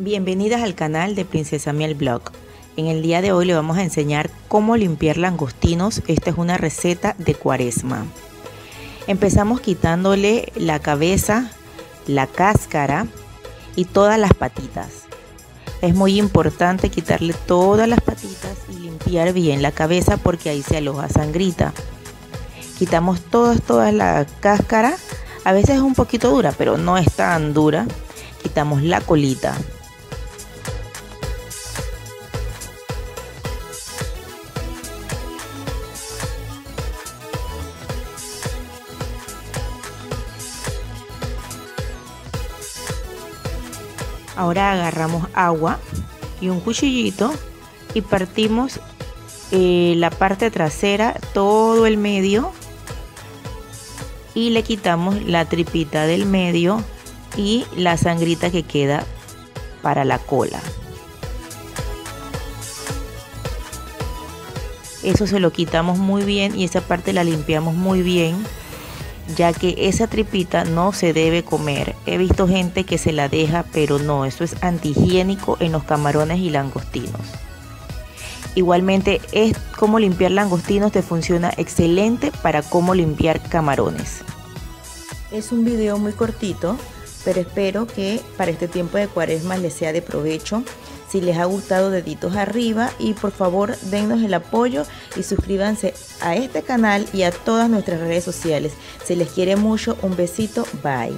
Bienvenidas al canal de Princesa Miel Blog. En el día de hoy le vamos a enseñar cómo limpiar langostinos. Esta es una receta de cuaresma. Empezamos quitándole la cabeza, la cáscara y todas las patitas. Es muy importante quitarle todas las patitas y limpiar bien la cabeza porque ahí se aloja sangrita. Quitamos todas, toda la cáscara. A veces es un poquito dura, pero no es tan dura. Quitamos la colita, Ahora agarramos agua y un cuchillito y partimos eh, la parte trasera, todo el medio y le quitamos la tripita del medio y la sangrita que queda para la cola. Eso se lo quitamos muy bien y esa parte la limpiamos muy bien ya que esa tripita no se debe comer. He visto gente que se la deja, pero no, eso es antihigiénico en los camarones y langostinos. Igualmente es como limpiar langostinos te funciona excelente para cómo limpiar camarones. Es un video muy cortito, pero espero que para este tiempo de cuaresma les sea de provecho. Si les ha gustado, deditos arriba y por favor dennos el apoyo y suscríbanse a este canal y a todas nuestras redes sociales. Se les quiere mucho, un besito, bye.